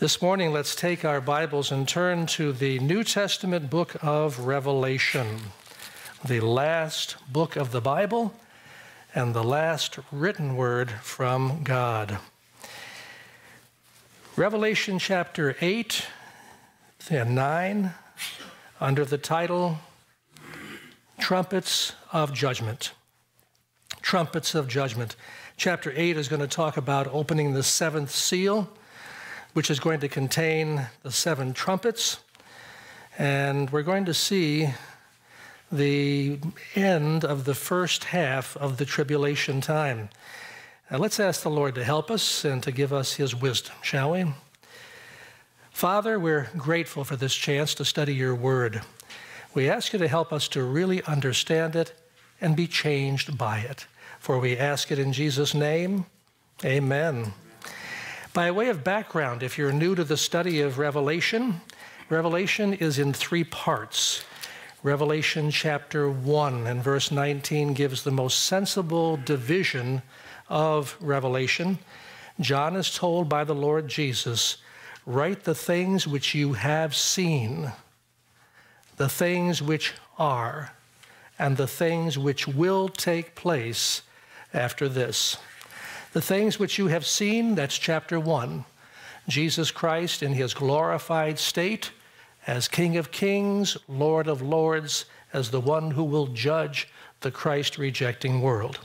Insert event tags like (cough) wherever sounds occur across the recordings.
This morning, let's take our Bibles and turn to the New Testament book of Revelation, the last book of the Bible and the last written word from God. Revelation chapter 8 and 9, under the title Trumpets of Judgment. Trumpets of Judgment. Chapter 8 is going to talk about opening the seventh seal which is going to contain the seven trumpets. And we're going to see the end of the first half of the tribulation time. Now let's ask the Lord to help us and to give us his wisdom, shall we? Father, we're grateful for this chance to study your word. We ask you to help us to really understand it and be changed by it. For we ask it in Jesus' name. Amen. By way of background, if you're new to the study of Revelation, Revelation is in three parts. Revelation chapter 1 and verse 19 gives the most sensible division of Revelation. John is told by the Lord Jesus, Write the things which you have seen, the things which are, and the things which will take place after this. The things which you have seen, that's chapter 1. Jesus Christ in his glorified state as King of Kings, Lord of Lords, as the one who will judge the Christ rejecting world.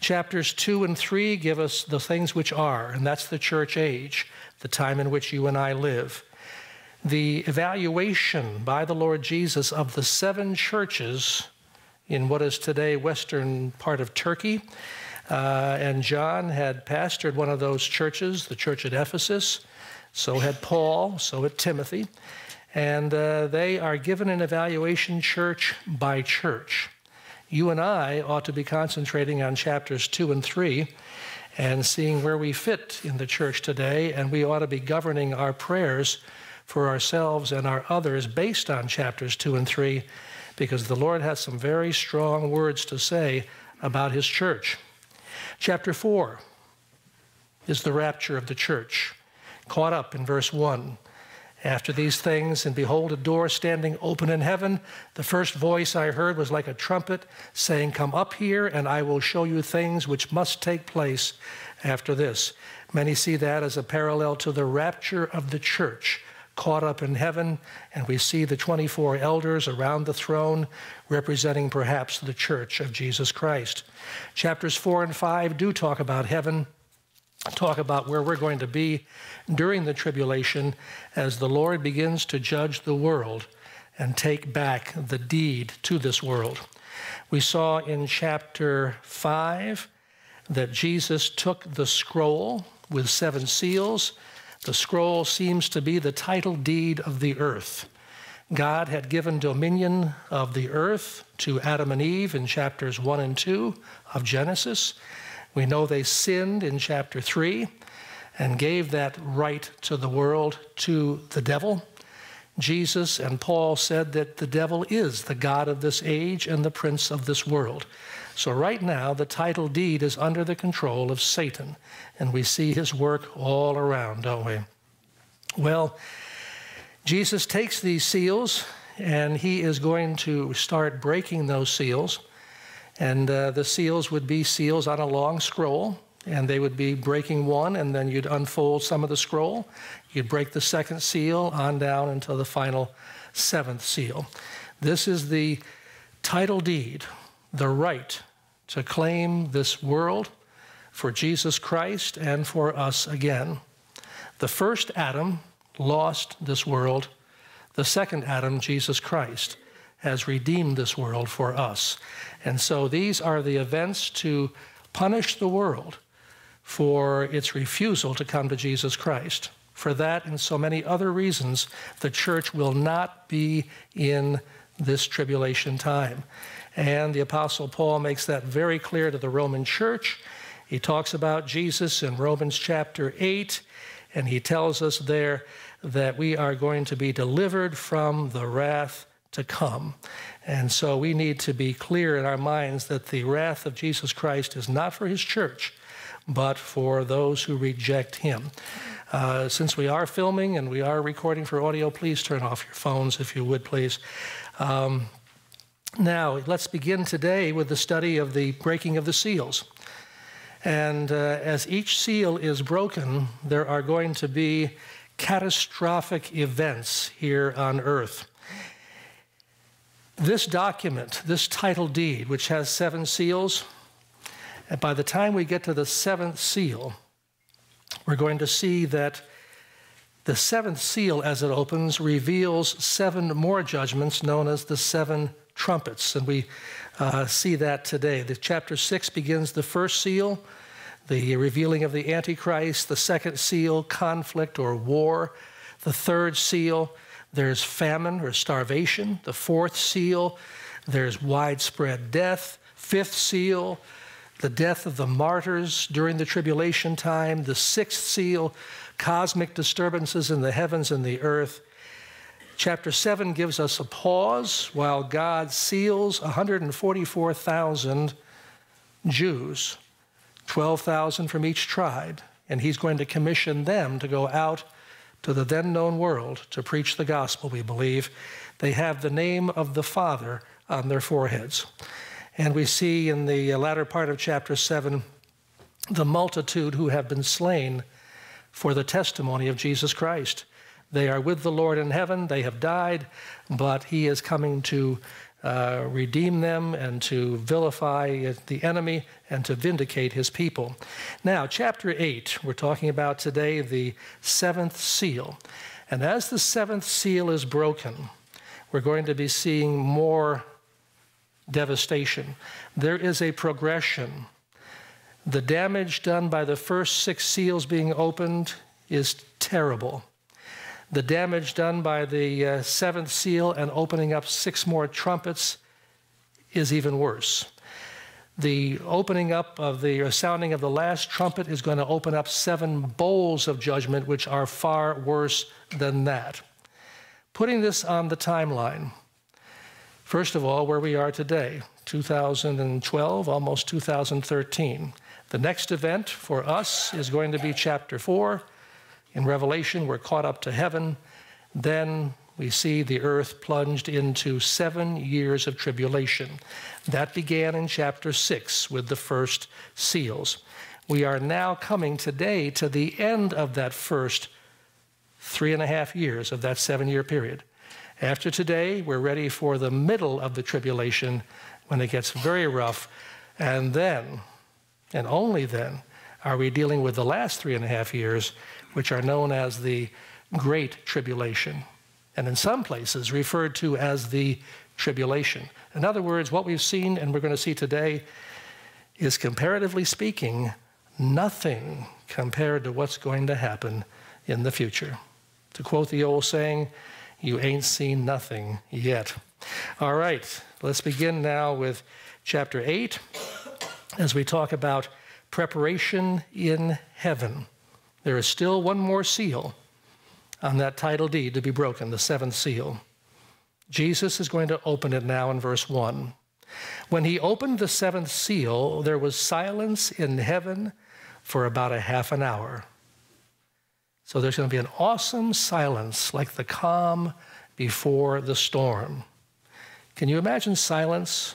Chapters 2 and 3 give us the things which are, and that's the church age, the time in which you and I live. The evaluation by the Lord Jesus of the seven churches in what is today western part of Turkey uh, and John had pastored one of those churches, the church at Ephesus. So had Paul, so had Timothy. And uh, they are given an evaluation church by church. You and I ought to be concentrating on chapters two and three and seeing where we fit in the church today. And we ought to be governing our prayers for ourselves and our others based on chapters two and three, because the Lord has some very strong words to say about his church. Chapter 4 is the rapture of the church, caught up in verse 1. After these things, and behold, a door standing open in heaven. The first voice I heard was like a trumpet saying, Come up here, and I will show you things which must take place after this. Many see that as a parallel to the rapture of the church caught up in heaven, and we see the 24 elders around the throne representing perhaps the church of Jesus Christ. Chapters 4 and 5 do talk about heaven, talk about where we're going to be during the tribulation as the Lord begins to judge the world and take back the deed to this world. We saw in chapter 5 that Jesus took the scroll with seven seals the scroll seems to be the title deed of the earth. God had given dominion of the earth to Adam and Eve in chapters 1 and 2 of Genesis. We know they sinned in chapter 3 and gave that right to the world to the devil. Jesus and Paul said that the devil is the God of this age and the prince of this world. So, right now, the title deed is under the control of Satan, and we see his work all around, don't we? Well, Jesus takes these seals and he is going to start breaking those seals. And uh, the seals would be seals on a long scroll, and they would be breaking one, and then you'd unfold some of the scroll. You'd break the second seal on down until the final seventh seal. This is the title deed, the right to claim this world for Jesus Christ and for us again. The first Adam lost this world. The second Adam, Jesus Christ, has redeemed this world for us. And so these are the events to punish the world for its refusal to come to Jesus Christ. For that and so many other reasons, the church will not be in this tribulation time. And the Apostle Paul makes that very clear to the Roman church. He talks about Jesus in Romans chapter 8, and he tells us there that we are going to be delivered from the wrath to come. And so we need to be clear in our minds that the wrath of Jesus Christ is not for his church, but for those who reject him. Uh, since we are filming and we are recording for audio, please turn off your phones if you would, please. Um, now, let's begin today with the study of the breaking of the seals. And uh, as each seal is broken, there are going to be catastrophic events here on earth. This document, this title deed, which has seven seals, by the time we get to the seventh seal, we're going to see that the seventh seal, as it opens, reveals seven more judgments known as the seven trumpets. And we uh, see that today. The chapter 6 begins the first seal, the revealing of the Antichrist. The second seal, conflict or war. The third seal, there's famine or starvation. The fourth seal, there's widespread death. Fifth seal, the death of the martyrs during the tribulation time, the sixth seal, cosmic disturbances in the heavens and the earth. Chapter 7 gives us a pause while God seals 144,000 Jews, 12,000 from each tribe, and He's going to commission them to go out to the then known world to preach the gospel, we believe. They have the name of the Father on their foreheads. And we see in the latter part of chapter 7 the multitude who have been slain for the testimony of Jesus Christ. They are with the Lord in heaven, they have died, but He is coming to uh, redeem them and to vilify the enemy and to vindicate His people. Now, chapter 8, we're talking about today the seventh seal. And as the seventh seal is broken, we're going to be seeing more devastation. There is a progression. The damage done by the first six seals being opened is terrible. The damage done by the uh, seventh seal and opening up six more trumpets is even worse. The opening up of the or sounding of the last trumpet is going to open up seven bowls of judgment, which are far worse than that. Putting this on the timeline, First of all, where we are today, 2012, almost 2013. The next event for us is going to be chapter 4. In Revelation, we're caught up to heaven. Then we see the earth plunged into seven years of tribulation. That began in chapter 6 with the first seals. We are now coming today to the end of that first three and a half years of that seven year period. After today, we're ready for the middle of the tribulation when it gets very rough. And then, and only then, are we dealing with the last three and a half years, which are known as the Great Tribulation, and in some places referred to as the tribulation. In other words, what we've seen and we're going to see today is comparatively speaking, nothing compared to what's going to happen in the future. To quote the old saying, you ain't seen nothing yet. All right, let's begin now with chapter 8 as we talk about preparation in heaven. There is still one more seal on that title deed to be broken, the seventh seal. Jesus is going to open it now in verse 1. When he opened the seventh seal, there was silence in heaven for about a half an hour. So there's going to be an awesome silence, like the calm before the storm. Can you imagine silence?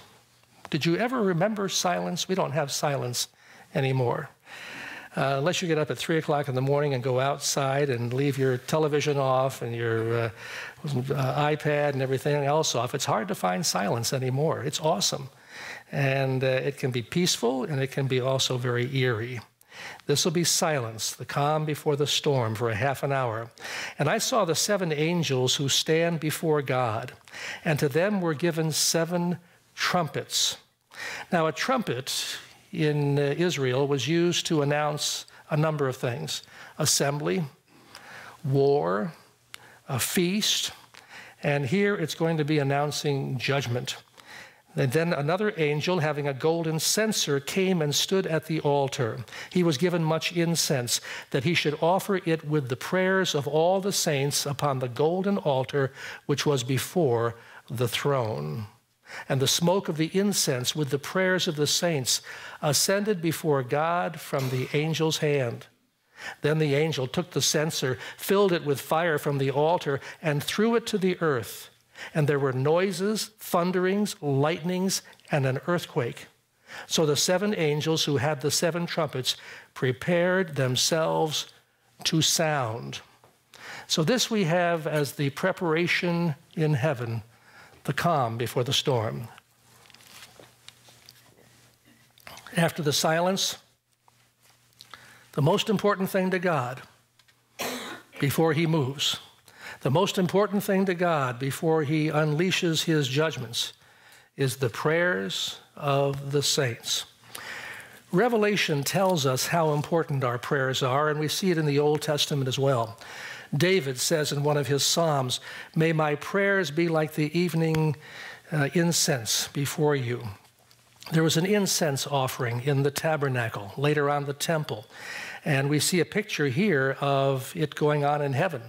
Did you ever remember silence? We don't have silence anymore. Uh, unless you get up at 3 o'clock in the morning and go outside and leave your television off and your uh, uh, iPad and everything else off, it's hard to find silence anymore. It's awesome. And uh, it can be peaceful and it can be also very eerie. This will be silence, the calm before the storm, for a half an hour. And I saw the seven angels who stand before God, and to them were given seven trumpets. Now, a trumpet in uh, Israel was used to announce a number of things assembly, war, a feast, and here it's going to be announcing judgment. And then another angel, having a golden censer, came and stood at the altar. He was given much incense, that he should offer it with the prayers of all the saints upon the golden altar which was before the throne. And the smoke of the incense with the prayers of the saints ascended before God from the angel's hand. Then the angel took the censer, filled it with fire from the altar, and threw it to the earth. And there were noises, thunderings, lightnings, and an earthquake. So the seven angels who had the seven trumpets prepared themselves to sound. So, this we have as the preparation in heaven, the calm before the storm. After the silence, the most important thing to God before he moves, the most important thing to God before he unleashes his judgments is the prayers of the saints. Revelation tells us how important our prayers are, and we see it in the Old Testament as well. David says in one of his Psalms, May my prayers be like the evening uh, incense before you. There was an incense offering in the tabernacle, later on the temple. And we see a picture here of it going on in heaven.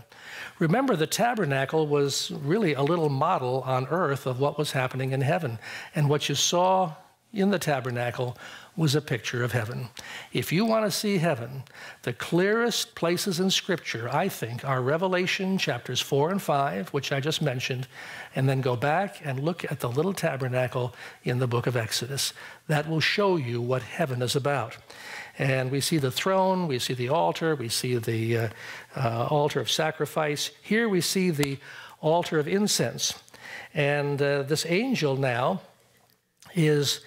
Remember, the tabernacle was really a little model on earth of what was happening in heaven. And what you saw in the tabernacle was a picture of heaven. If you want to see heaven, the clearest places in Scripture, I think, are Revelation chapters 4 and 5, which I just mentioned, and then go back and look at the little tabernacle in the book of Exodus. That will show you what heaven is about. And we see the throne, we see the altar, we see the uh, uh, altar of sacrifice. Here we see the altar of incense. And uh, this angel now is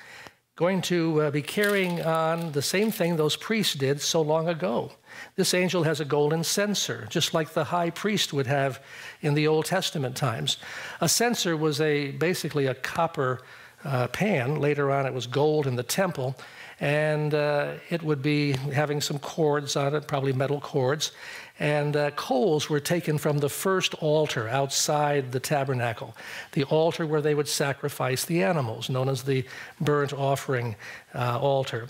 going to uh, be carrying on the same thing those priests did so long ago. This angel has a golden censer, just like the high priest would have in the Old Testament times. A censer was a basically a copper uh, pan. Later on, it was gold in the temple, and uh, it would be having some cords on it, probably metal cords. And uh, coals were taken from the first altar outside the tabernacle, the altar where they would sacrifice the animals, known as the burnt offering uh, altar.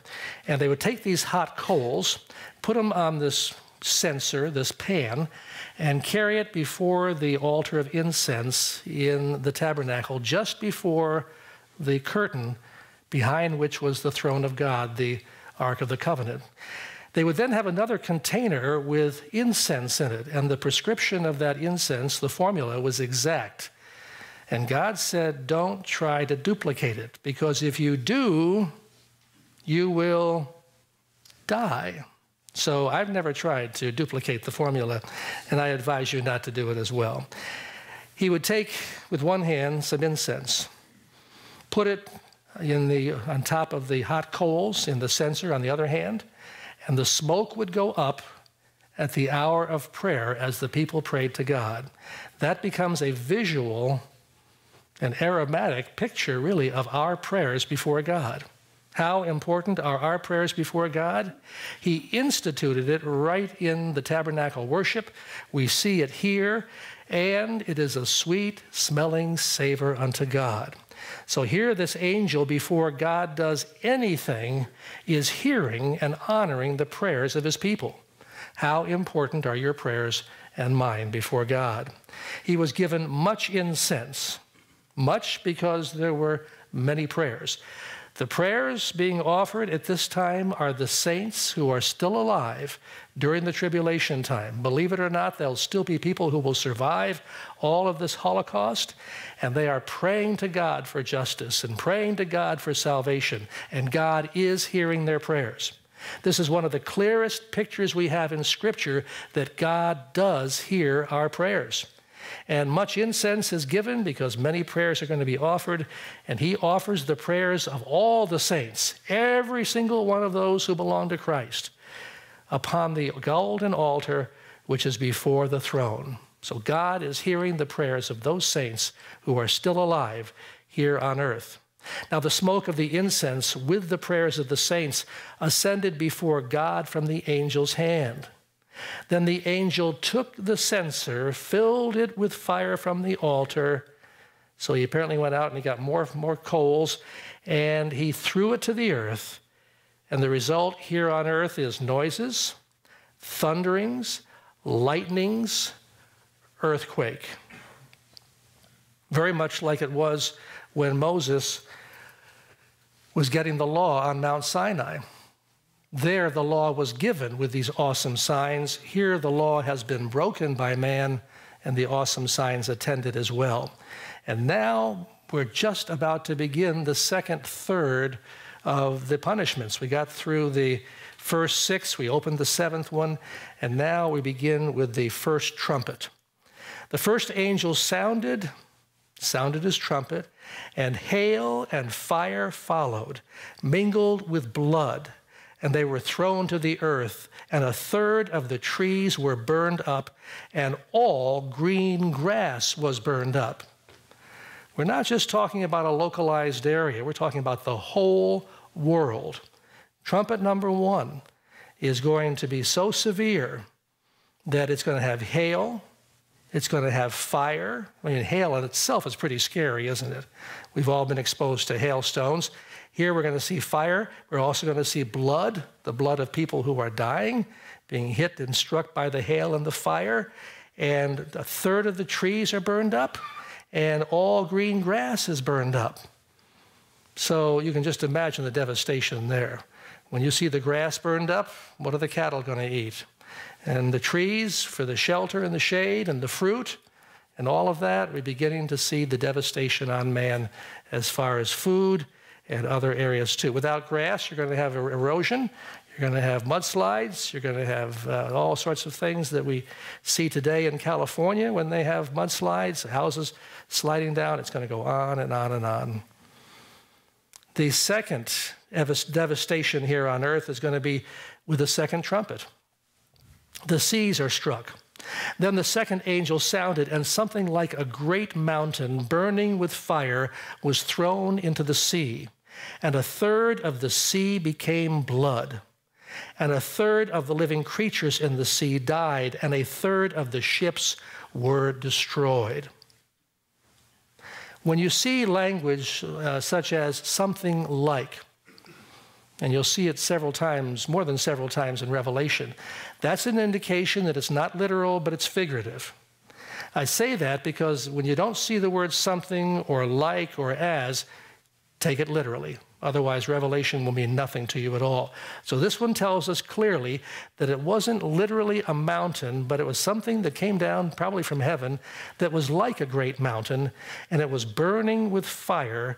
And they would take these hot coals, put them on this censer, this pan, and carry it before the altar of incense in the tabernacle, just before the curtain behind which was the throne of God, the Ark of the Covenant. They would then have another container with incense in it, and the prescription of that incense, the formula, was exact. And God said, Don't try to duplicate it, because if you do, you will die. So I've never tried to duplicate the formula, and I advise you not to do it as well. He would take with one hand some incense, put it in the, on top of the hot coals in the censer on the other hand, and the smoke would go up at the hour of prayer as the people prayed to God. That becomes a visual an aromatic picture, really, of our prayers before God. How important are our prayers before God? He instituted it right in the tabernacle worship. We see it here, and it is a sweet smelling savor unto God. So here, this angel, before God does anything, is hearing and honoring the prayers of his people. How important are your prayers and mine before God? He was given much incense, much because there were many prayers. The prayers being offered at this time are the saints who are still alive during the tribulation time. Believe it or not, there'll still be people who will survive all of this Holocaust, and they are praying to God for justice and praying to God for salvation, and God is hearing their prayers. This is one of the clearest pictures we have in Scripture that God does hear our prayers. And much incense is given because many prayers are going to be offered. And he offers the prayers of all the saints, every single one of those who belong to Christ, upon the golden altar which is before the throne. So God is hearing the prayers of those saints who are still alive here on earth. Now, the smoke of the incense with the prayers of the saints ascended before God from the angel's hand. Then the angel took the censer, filled it with fire from the altar. So he apparently went out and he got more, more coals and he threw it to the earth. And the result here on earth is noises, thunderings, lightnings, earthquake. Very much like it was when Moses was getting the law on Mount Sinai. There, the law was given with these awesome signs. Here, the law has been broken by man, and the awesome signs attended as well. And now we're just about to begin the second third of the punishments. We got through the first six, we opened the seventh one, and now we begin with the first trumpet. The first angel sounded, sounded his trumpet, and hail and fire followed, mingled with blood, and they were thrown to the earth, and a third of the trees were burned up, and all green grass was burned up. We're not just talking about a localized area, we're talking about the whole world. Trumpet number one is going to be so severe that it's going to have hail, it's going to have fire. I mean, hail in itself is pretty scary, isn't it? We've all been exposed to hailstones. Here we're going to see fire. We're also going to see blood, the blood of people who are dying, being hit and struck by the hail and the fire. And a third of the trees are burned up, and all green grass is burned up. So you can just imagine the devastation there. When you see the grass burned up, what are the cattle going to eat? And the trees for the shelter and the shade and the fruit and all of that, we're beginning to see the devastation on man as far as food and other areas too. Without grass, you're going to have erosion, you're going to have mudslides, you're going to have uh, all sorts of things that we see today in California when they have mudslides, houses sliding down. It's going to go on and on and on. The second devastation here on earth is going to be with the second trumpet. The seas are struck. Then the second angel sounded, and something like a great mountain burning with fire was thrown into the sea. And a third of the sea became blood. And a third of the living creatures in the sea died, and a third of the ships were destroyed. When you see language uh, such as something like, and you'll see it several times, more than several times in Revelation, that's an indication that it's not literal, but it's figurative. I say that because when you don't see the word something or like or as, take it literally. Otherwise, Revelation will mean nothing to you at all. So, this one tells us clearly that it wasn't literally a mountain, but it was something that came down, probably from heaven, that was like a great mountain, and it was burning with fire,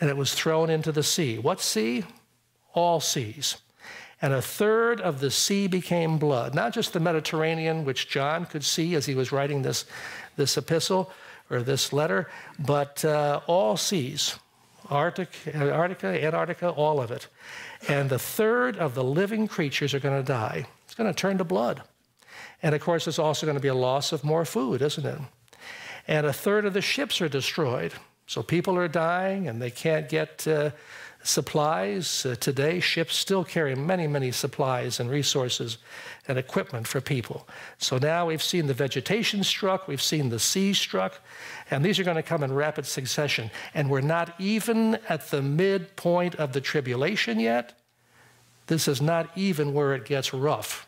and it was thrown into the sea. What sea? All seas. And a third of the sea became blood, not just the Mediterranean, which John could see as he was writing this, this epistle or this letter, but uh, all seas Arctic, Antarctica, Antarctica, all of it. And the third of the living creatures are going to die. It's going to turn to blood. And of course, there's also going to be a loss of more food, isn't it? And a third of the ships are destroyed. So people are dying and they can't get uh, supplies. Uh, today, ships still carry many, many supplies and resources and equipment for people. So now we've seen the vegetation struck, we've seen the sea struck, and these are going to come in rapid succession. And we're not even at the midpoint of the tribulation yet. This is not even where it gets rough.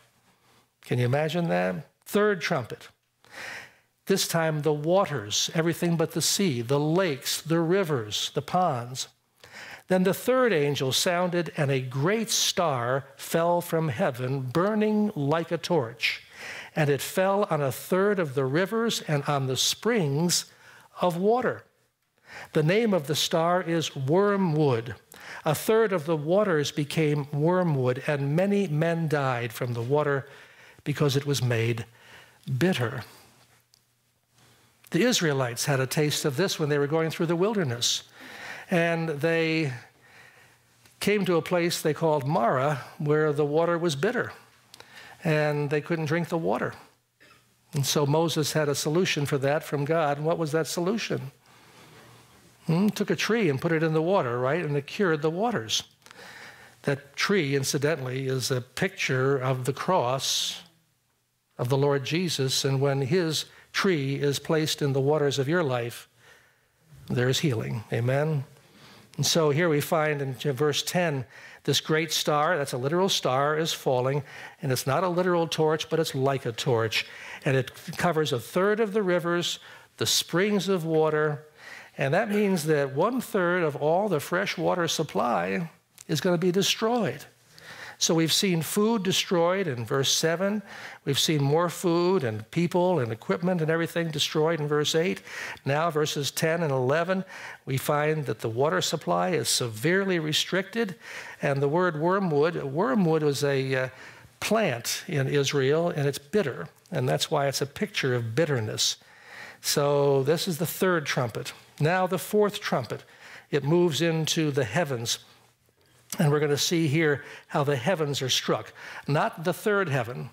Can you imagine that? Third trumpet. This time, the waters, everything but the sea, the lakes, the rivers, the ponds. Then the third angel sounded, and a great star fell from heaven, burning like a torch. And it fell on a third of the rivers and on the springs of water. The name of the star is Wormwood. A third of the waters became wormwood, and many men died from the water because it was made bitter. The Israelites had a taste of this when they were going through the wilderness. And they came to a place they called Marah, where the water was bitter and they couldn't drink the water. And so Moses had a solution for that from God. And what was that solution? Hmm? Took a tree and put it in the water, right? And it cured the waters. That tree, incidentally, is a picture of the cross of the Lord Jesus. And when his tree is placed in the waters of your life, there is healing. Amen? And so here we find in verse 10 this great star, that's a literal star, is falling, and it's not a literal torch, but it's like a torch. And it covers a third of the rivers, the springs of water, and that means that one third of all the fresh water supply is going to be destroyed. So we've seen food destroyed in verse 7. We've seen more food and people and equipment and everything destroyed in verse 8. Now, verses 10 and 11, we find that the water supply is severely restricted. And the word wormwood, wormwood was a uh, plant in Israel and it's bitter. And that's why it's a picture of bitterness. So this is the third trumpet. Now, the fourth trumpet, it moves into the heavens. And we're going to see here how the heavens are struck, not the third heaven.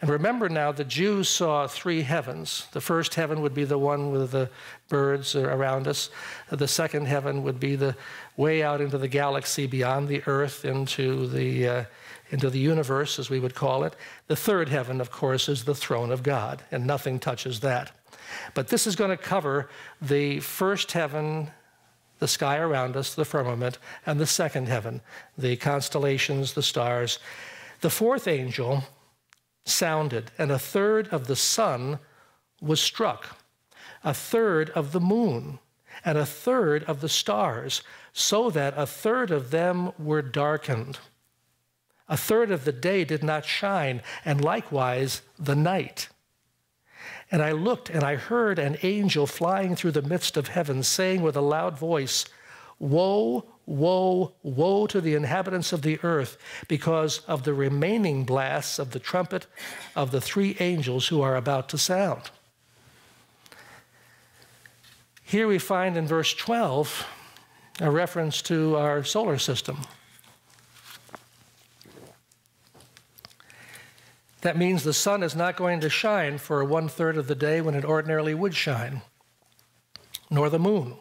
And remember now, the Jews saw three heavens. The first heaven would be the one with the birds around us. The second heaven would be the way out into the galaxy beyond the earth, into the, uh, into the universe, as we would call it. The third heaven, of course, is the throne of God, and nothing touches that. But this is going to cover the first heaven, the sky around us, the firmament, and the second heaven, the constellations, the stars. The fourth angel sounded, and a third of the sun was struck, a third of the moon, and a third of the stars, so that a third of them were darkened. A third of the day did not shine, and likewise the night. And I looked and I heard an angel flying through the midst of heaven, saying with a loud voice, Woe, woe, woe to the inhabitants of the earth because of the remaining blasts of the trumpet of the three angels who are about to sound. Here we find in verse 12 a reference to our solar system. That means the sun is not going to shine for one third of the day when it ordinarily would shine, nor the moon,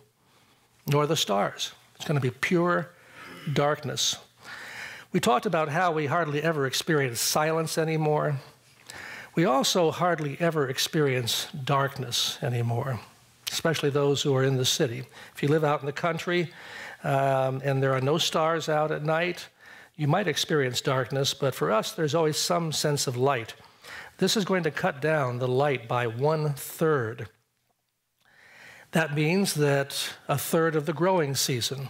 nor the stars. It's going to be pure darkness. We talked about how we hardly ever experience silence anymore. We also hardly ever experience darkness anymore, especially those who are in the city. If you live out in the country um, and there are no stars out at night, you might experience darkness, but for us, there's always some sense of light. This is going to cut down the light by one third. That means that a third of the growing season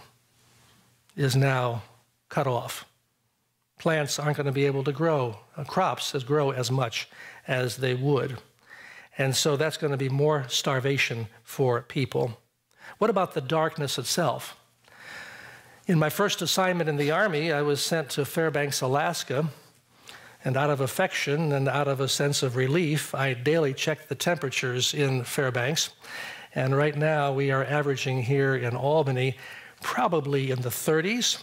is now cut off. Plants aren't going to be able to grow, crops as grow as much as they would. And so that's going to be more starvation for people. What about the darkness itself? In my first assignment in the Army, I was sent to Fairbanks, Alaska. And out of affection and out of a sense of relief, I daily checked the temperatures in Fairbanks. And right now, we are averaging here in Albany probably in the 30s.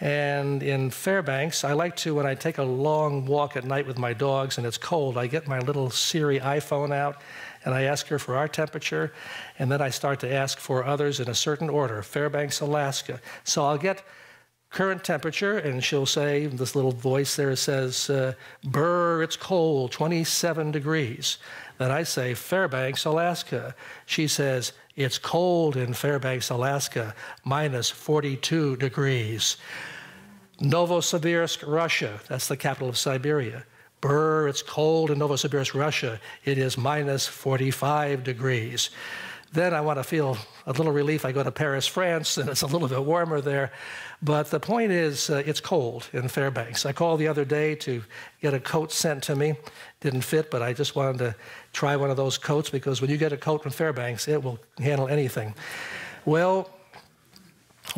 And in Fairbanks, I like to, when I take a long walk at night with my dogs and it's cold, I get my little Siri iPhone out and I ask her for our temperature, and then I start to ask for others in a certain order Fairbanks, Alaska. So I'll get current temperature, and she'll say, this little voice there says, uh, Burr, it's cold, 27 degrees. Then I say, Fairbanks, Alaska. She says, it's cold in Fairbanks, Alaska, minus 42 degrees. Novosibirsk, Russia, that's the capital of Siberia. Brr, it's cold in Novosibirsk, Russia. It is minus 45 degrees. Then I want to feel a little relief. I go to Paris, France, and it's a little bit warmer there. But the point is, uh, it's cold in Fairbanks. I called the other day to get a coat sent to me. Didn't fit, but I just wanted to try one of those coats because when you get a coat from Fairbanks, it will handle anything. Well,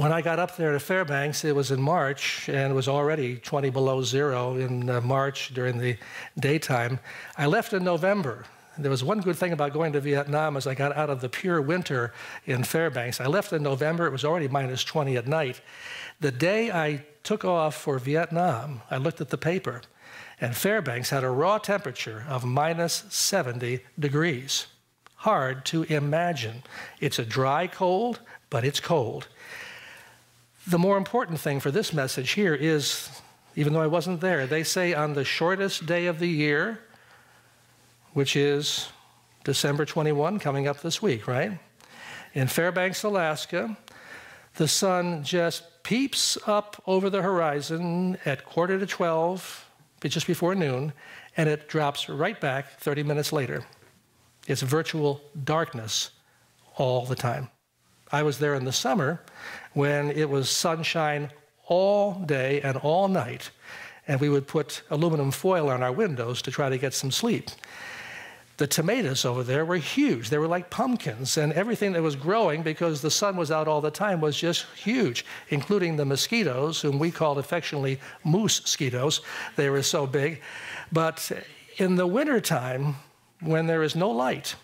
when I got up there to Fairbanks, it was in March, and it was already 20 below zero in uh, March during the daytime. I left in November. There was one good thing about going to Vietnam as I got out of the pure winter in Fairbanks. I left in November, it was already minus 20 at night. The day I took off for Vietnam, I looked at the paper, and Fairbanks had a raw temperature of minus 70 degrees. Hard to imagine. It's a dry cold, but it's cold. The more important thing for this message here is, even though I wasn't there, they say on the shortest day of the year, which is December 21, coming up this week, right? In Fairbanks, Alaska, the sun just peeps up over the horizon at quarter to 12, just before noon, and it drops right back 30 minutes later. It's virtual darkness all the time. I was there in the summer when it was sunshine all day and all night. and we would put aluminum foil on our windows to try to get some sleep. The tomatoes over there were huge. They were like pumpkins, and everything that was growing because the sun was out all the time was just huge, including the mosquitoes, whom we called affectionately moose mosquitoes. They were so big. But in the wintertime, when there is no light,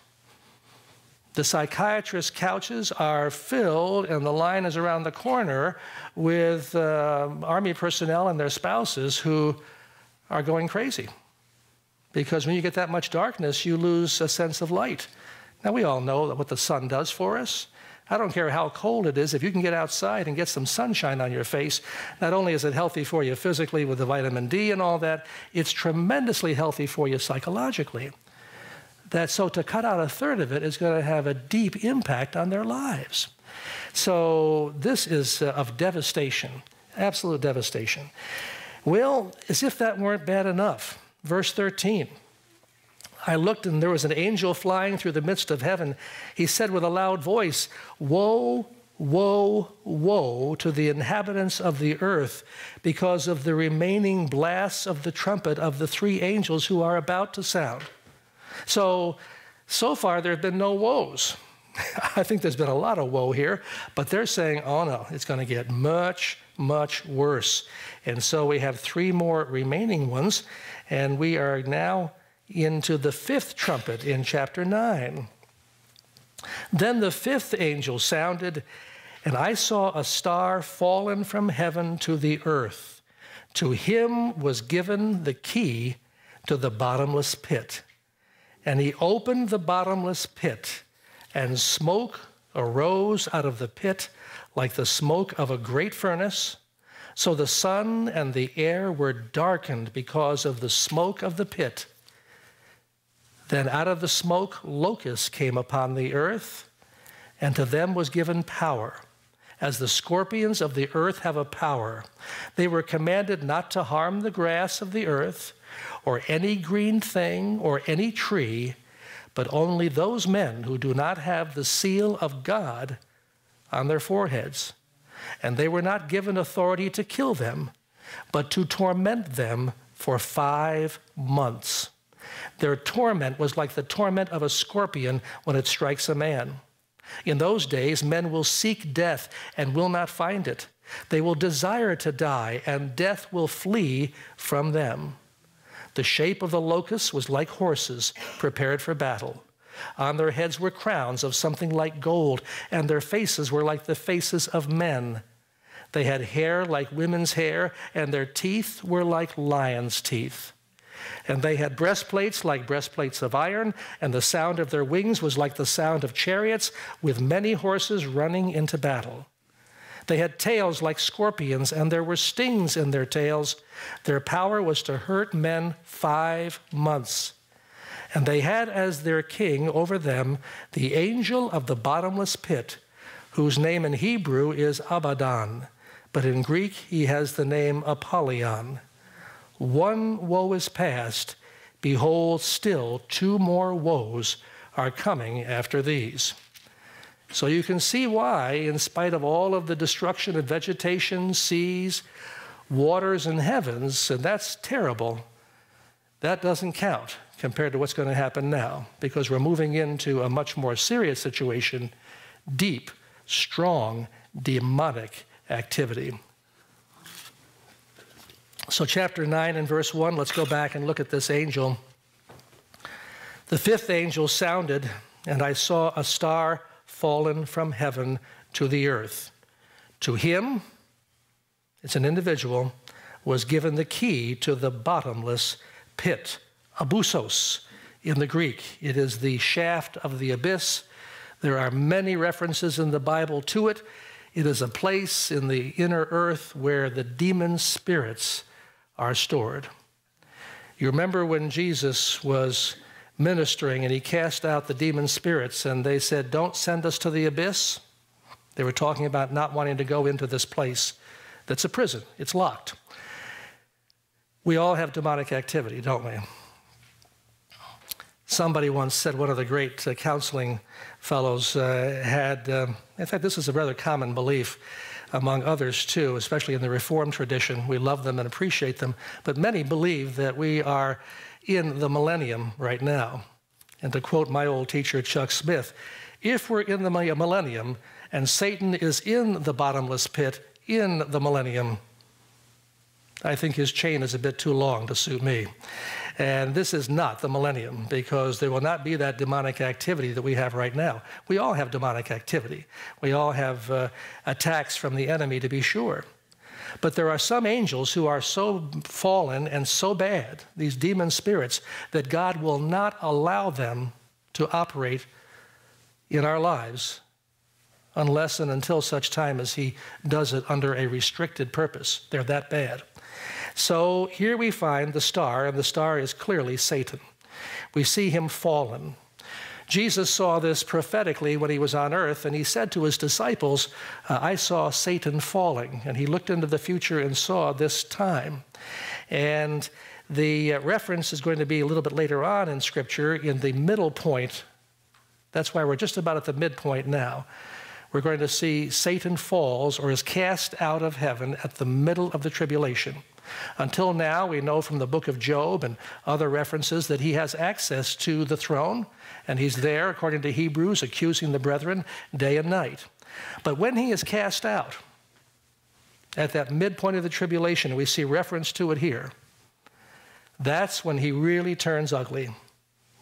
the psychiatrist couches are filled, and the line is around the corner with uh, Army personnel and their spouses who are going crazy. Because when you get that much darkness, you lose a sense of light. Now, we all know what the sun does for us. I don't care how cold it is, if you can get outside and get some sunshine on your face, not only is it healthy for you physically with the vitamin D and all that, it's tremendously healthy for you psychologically that so to cut out a third of it is going to have a deep impact on their lives. So this is uh, of devastation, absolute devastation. Well, as if that weren't bad enough, verse 13. I looked and there was an angel flying through the midst of heaven. He said with a loud voice, Woe, woe, woe to the inhabitants of the earth because of the remaining blasts of the trumpet of the three angels who are about to sound. So, so far, there have been no woes. (laughs) I think there's been a lot of woe here, but they're saying, oh no, it's going to get much, much worse. And so we have three more remaining ones, and we are now into the fifth trumpet in chapter 9. Then the fifth angel sounded, and I saw a star fallen from heaven to the earth. To him was given the key to the bottomless pit. And he opened the bottomless pit, and smoke arose out of the pit like the smoke of a great furnace. So the sun and the air were darkened because of the smoke of the pit. Then out of the smoke locusts came upon the earth, and to them was given power. As the scorpions of the earth have a power, they were commanded not to harm the grass of the earth or any green thing or any tree, but only those men who do not have the seal of God on their foreheads. And they were not given authority to kill them, but to torment them for five months. Their torment was like the torment of a scorpion when it strikes a man. In those days, men will seek death and will not find it. They will desire to die, and death will flee from them. The shape of the locusts was like horses prepared for battle. On their heads were crowns of something like gold, and their faces were like the faces of men. They had hair like women's hair, and their teeth were like lions' teeth. And they had breastplates like breastplates of iron, and the sound of their wings was like the sound of chariots with many horses running into battle. They had tails like scorpions, and there were stings in their tails. Their power was to hurt men five months. And they had as their king over them the angel of the bottomless pit, whose name in Hebrew is Abaddon, but in Greek he has the name Apollyon. One woe is past. Behold, still two more woes are coming after these. So you can see why, in spite of all of the destruction of vegetation, seas, waters, and heavens, and that's terrible, that doesn't count compared to what's going to happen now because we're moving into a much more serious situation deep, strong, demonic activity. So, chapter 9 and verse 1, let's go back and look at this angel. The fifth angel sounded, and I saw a star fallen from heaven to the earth. To him, it's an individual, was given the key to the bottomless pit, abyssos in the Greek. It is the shaft of the abyss. There are many references in the Bible to it. It is a place in the inner earth where the demon spirits are stored. You remember when Jesus was ministering and he cast out the demon spirits and they said, Don't send us to the abyss. They were talking about not wanting to go into this place that's a prison, it's locked. We all have demonic activity, don't we? Somebody once said, one of the great uh, counseling fellows uh, had, uh, in fact, this is a rather common belief, among others too, especially in the Reformed tradition. We love them and appreciate them, but many believe that we are in the millennium right now. And to quote my old teacher, Chuck Smith, if we're in the millennium and Satan is in the bottomless pit in the millennium, I think his chain is a bit too long to suit me. And this is not the millennium because there will not be that demonic activity that we have right now. We all have demonic activity, we all have uh, attacks from the enemy, to be sure. But there are some angels who are so fallen and so bad, these demon spirits, that God will not allow them to operate in our lives unless and until such time as He does it under a restricted purpose. They're that bad. So here we find the star, and the star is clearly Satan. We see him fallen. Jesus saw this prophetically when he was on earth, and he said to his disciples, I saw Satan falling. And he looked into the future and saw this time. And the uh, reference is going to be a little bit later on in Scripture in the middle point. That's why we're just about at the midpoint now. We're going to see Satan falls or is cast out of heaven at the middle of the tribulation. Until now, we know from the book of Job and other references that he has access to the throne, and he's there, according to Hebrews, accusing the brethren day and night. But when he is cast out, at that midpoint of the tribulation, we see reference to it here, that's when he really turns ugly,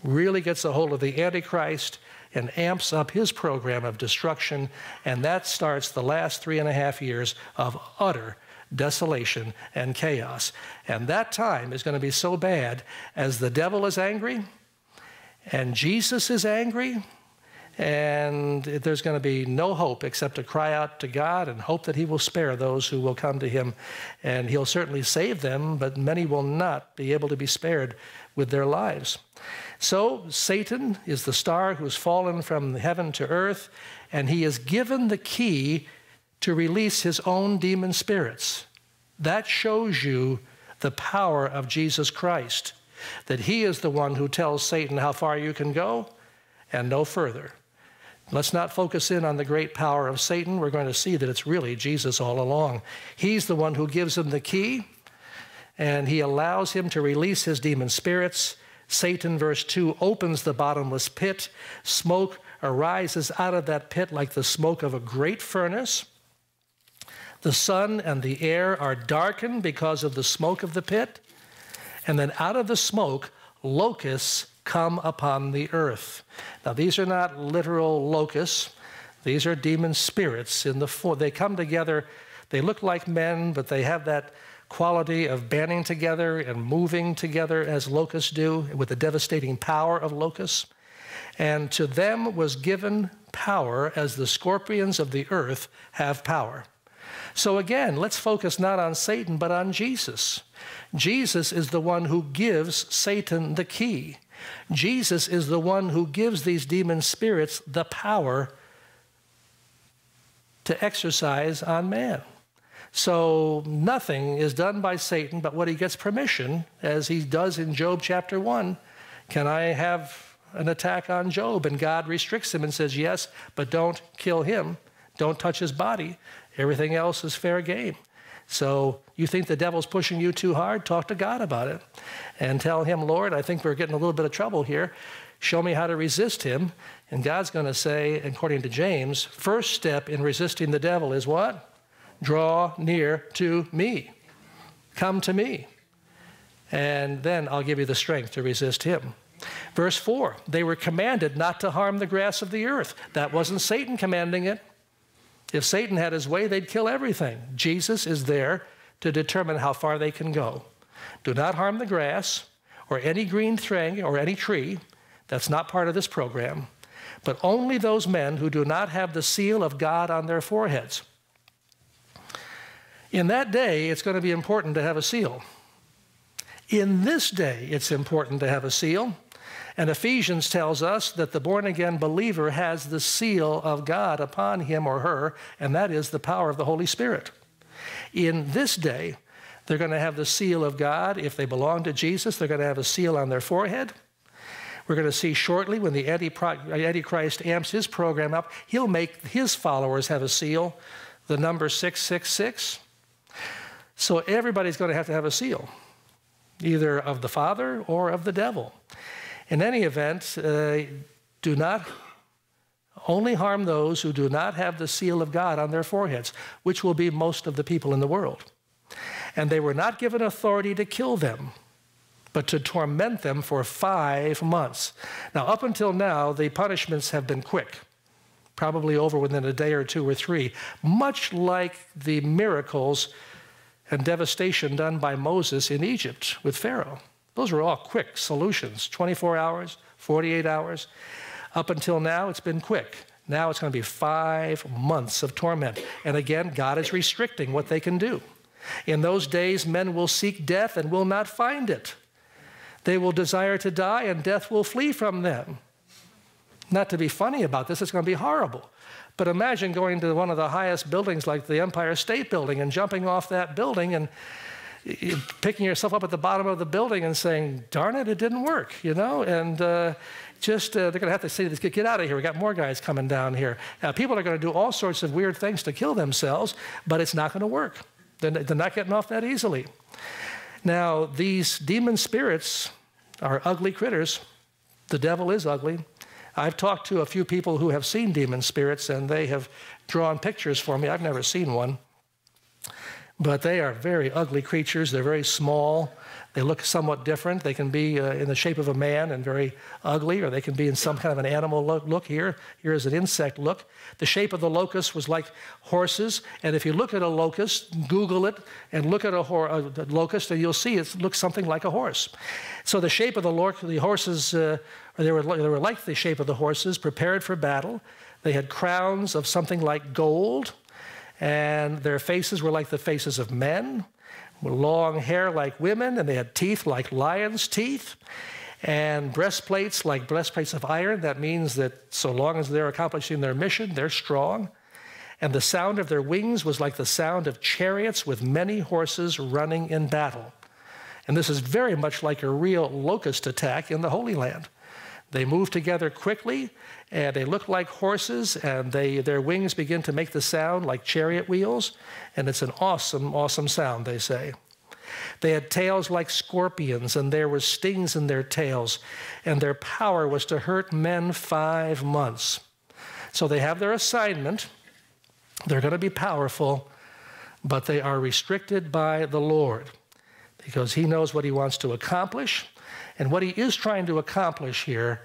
really gets a hold of the Antichrist and amps up his program of destruction, and that starts the last three and a half years of utter desolation, and chaos. And that time is going to be so bad as the devil is angry and Jesus is angry, and there's going to be no hope except to cry out to God and hope that He will spare those who will come to Him. And He'll certainly save them, but many will not be able to be spared with their lives. So, Satan is the star who's fallen from heaven to earth, and he is given the key to release his own demon spirits. That shows you the power of Jesus Christ, that he is the one who tells Satan how far you can go and no further. Let's not focus in on the great power of Satan. We're going to see that it's really Jesus all along. He's the one who gives him the key, and he allows him to release his demon spirits. Satan, verse 2, opens the bottomless pit. Smoke arises out of that pit like the smoke of a great furnace. The sun and the air are darkened because of the smoke of the pit. And then out of the smoke, locusts come upon the earth. Now, these are not literal locusts, these are demon spirits in the form. They come together, they look like men, but they have that quality of banding together and moving together as locusts do, with the devastating power of locusts. And to them was given power as the scorpions of the earth have power. So again, let's focus not on Satan, but on Jesus. Jesus is the one who gives Satan the key. Jesus is the one who gives these demon spirits the power to exercise on man. So nothing is done by Satan but what he gets permission, as he does in Job chapter 1. Can I have an attack on Job? And God restricts him and says, Yes, but don't kill him. Don't touch his body. Everything else is fair game. So you think the devil's pushing you too hard? Talk to God about it and tell him, Lord, I think we're getting a little bit of trouble here. Show me how to resist him. And God's going to say, according to James, first step in resisting the devil is what? Draw near to me. Come to me. And then I'll give you the strength to resist him. Verse 4 they were commanded not to harm the grass of the earth. That wasn't Satan commanding it. If Satan had his way, they'd kill everything. Jesus is there to determine how far they can go. Do not harm the grass or any green thing or any tree. That's not part of this program. But only those men who do not have the seal of God on their foreheads. In that day, it's going to be important to have a seal. In this day, it's important to have a seal. And Ephesians tells us that the born again believer has the seal of God upon him or her, and that is the power of the Holy Spirit. In this day, they're going to have the seal of God. If they belong to Jesus, they're going to have a seal on their forehead. We're going to see shortly when the Antichrist amps his program up, he'll make his followers have a seal. the number 666. So everybody's going to have to have a seal, either of the Father or of the devil. In any event, uh, do not only harm those who do not have the seal of God on their foreheads, which will be most of the people in the world. And they were not given authority to kill them, but to torment them for five months. Now, up until now, the punishments have been quick, probably over within a day or two or three, much like the miracles and devastation done by Moses in Egypt with Pharaoh. Those were all quick solutions 24 hours, 48 hours. Up until now, it's been quick. Now it's going to be five months of torment. And again, God is restricting what they can do. In those days, men will seek death and will not find it. They will desire to die, and death will flee from them. Not to be funny about this, it's going to be horrible. But imagine going to one of the highest buildings like the Empire State Building and jumping off that building and picking yourself up at the bottom of the building and saying, darn it, it didn't work, you know? And uh, just, uh, they're going to have to say, get, get out of here. We got more guys coming down here. Uh, people are going to do all sorts of weird things to kill themselves, but it's not going to work. They're, they're not getting off that easily. Now, these demon spirits are ugly critters. The devil is ugly. I've talked to a few people who have seen demon spirits, and they have drawn pictures for me. I've never seen one. But they are very ugly creatures. They're very small. They look somewhat different. They can be uh, in the shape of a man and very ugly, or they can be in some kind of an animal look, look. Here, here is an insect look. The shape of the locust was like horses. And if you look at a locust, Google it and look at a, a locust, and you'll see it looks something like a horse. So the shape of the, the horses, uh, they, were, they were like the shape of the horses, prepared for battle. They had crowns of something like gold, and their faces were like the faces of men with long hair like women, and they had teeth like lions' teeth, and breastplates like breastplates of iron. That means that so long as they're accomplishing their mission, they're strong. And the sound of their wings was like the sound of chariots with many horses running in battle. And this is very much like a real locust attack in the Holy Land. They move together quickly, and they look like horses, and they, their wings begin to make the sound like chariot wheels, and it's an awesome, awesome sound, they say. They had tails like scorpions, and there were stings in their tails, and their power was to hurt men five months. So they have their assignment. They're going to be powerful, but they are restricted by the Lord because He knows what He wants to accomplish. And what He is trying to accomplish here,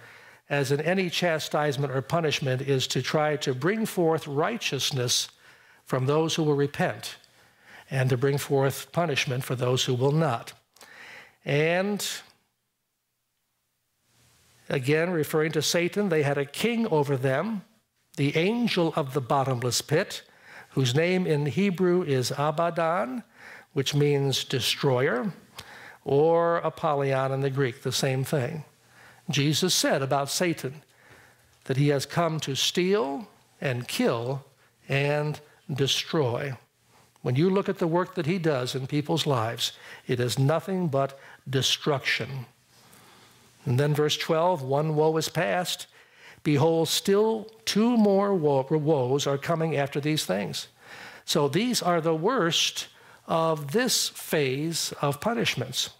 as in any chastisement or punishment, is to try to bring forth righteousness from those who will repent and to bring forth punishment for those who will not. And again, referring to Satan, they had a king over them, the angel of the bottomless pit, whose name in Hebrew is Abaddon, which means destroyer, or Apollyon in the Greek, the same thing. Jesus said about Satan that he has come to steal and kill and destroy. When you look at the work that he does in people's lives, it is nothing but destruction. And then verse 12 one woe is past. Behold, still two more wo- woes are coming after these things. So these are the worst of this phase of punishments.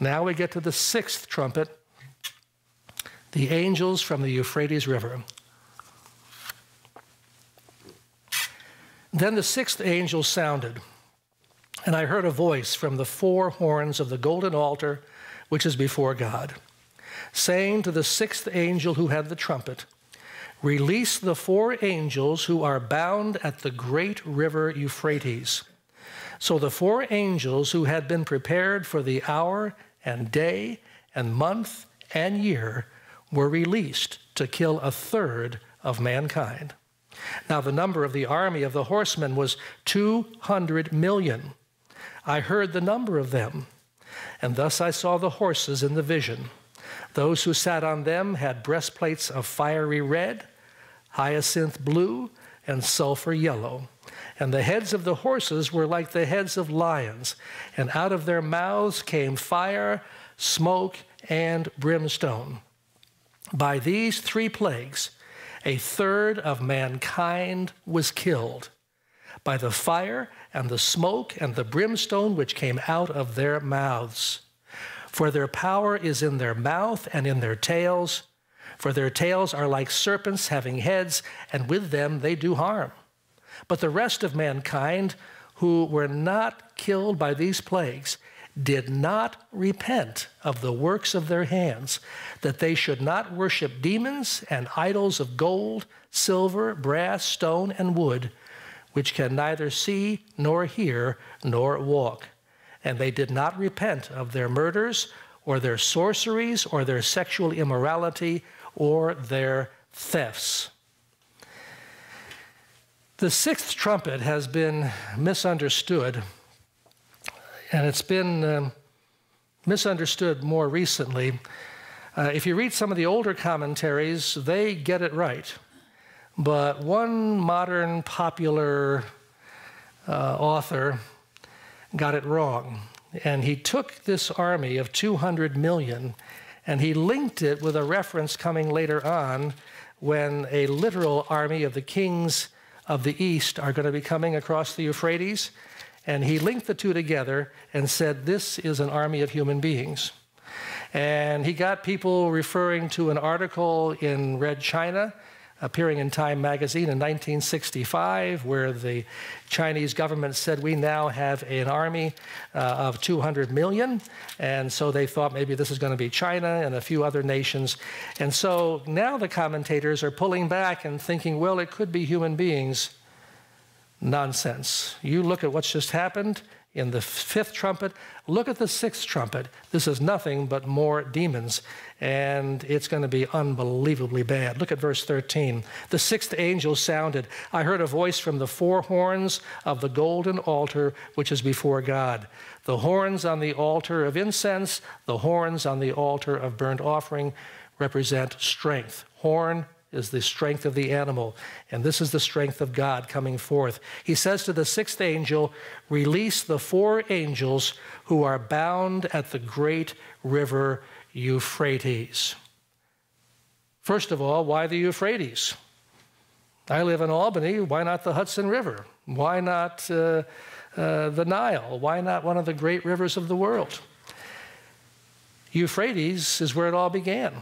Now we get to the sixth trumpet the angels from the Euphrates River. Then the sixth angel sounded, and I heard a voice from the four horns of the golden altar which is before God, saying to the sixth angel who had the trumpet, Release the four angels who are bound at the great river Euphrates. So the four angels who had been prepared for the hour and day and month and year were released to kill a third of mankind. Now, the number of the army of the horsemen was 200 million. I heard the number of them, and thus I saw the horses in the vision. Those who sat on them had breastplates of fiery red, hyacinth blue, and sulfur yellow. And the heads of the horses were like the heads of lions, and out of their mouths came fire, smoke, and brimstone. By these three plagues, a third of mankind was killed. by the fire and the smoke and the brimstone which came out of their mouths. For their power is in their mouth and in their tails, for their tails are like serpents having heads, and with them they do harm. But the rest of mankind, who were not killed by these plagues, did not repent of the works of their hands, that they should not worship demons and idols of gold, silver, brass, stone, and wood which can neither see nor hear nor walk. And they did not repent of their murders or their sorceries or their sexual immorality or their thefts. The sixth trumpet has been misunderstood, and it's been um, misunderstood more recently. Uh, if you read some of the older commentaries, they get it right. But one modern popular uh, author got it wrong. And he took this army of 200 million and he linked it with a reference coming later on when a literal army of the kings of the east are going to be coming across the Euphrates. And he linked the two together and said, This is an army of human beings. And he got people referring to an article in Red China appearing in Time magazine in 1965, where the Chinese government said we now have an army uh, of 200 million. And so they thought maybe this is going to be China and a few other nations. And so now the commentators are pulling back and thinking, well, it could be human beings. Nonsense. You look at what's just happened in the fifth trumpet. Look at the sixth trumpet. This is nothing but more demons, and it's going to be unbelievably bad. Look at verse 13. The sixth angel sounded. I heard a voice from the four horns of the golden altar which is before God. The horns on the altar of incense, the horns on the altar of burnt offering represent strength. Horn, is the strength of the animal, and this is the strength of God coming forth. He says to the sixth angel, Release the four angels who are bound at the great river Euphrates. First of all, why the Euphrates? I live in Albany. Why not the Hudson River? Why not uh, uh, the Nile? Why not one of the great rivers of the world? Euphrates is where it all began